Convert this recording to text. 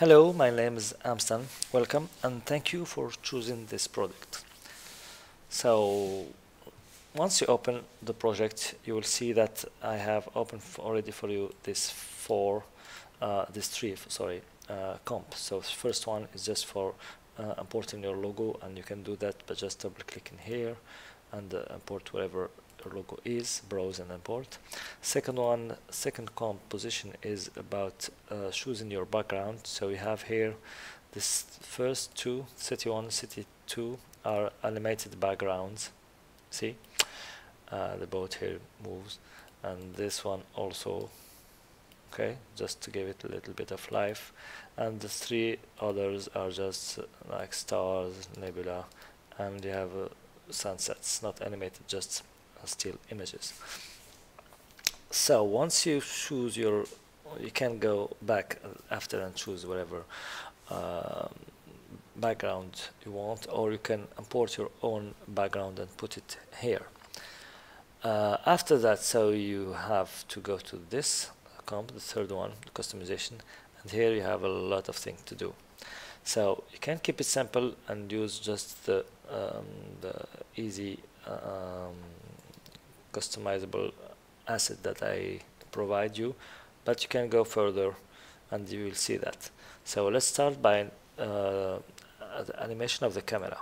Hello, my name is Amstane. Welcome and thank you for choosing this product. So once you open the project, you will see that I have opened already for you this four, uh, this three, sorry, uh, comp. So first one is just for uh, importing your logo and you can do that by just double clicking here and uh, import wherever logo is, browse and import. Second one, second composition is about uh, choosing your background. So we have here this first two, city one, city two are animated backgrounds. See, uh, the boat here moves, and this one also. Okay, just to give it a little bit of life, and the three others are just uh, like stars, nebula, and you have uh, sunsets, not animated, just still images. So once you choose your you can go back after and choose whatever uh, background you want or you can import your own background and put it here. Uh, after that so you have to go to this comp the third one customization and here you have a lot of things to do. So you can keep it simple and use just the, um, the easy um, customizable asset that I provide you but you can go further and you will see that. So let's start by uh, the animation of the camera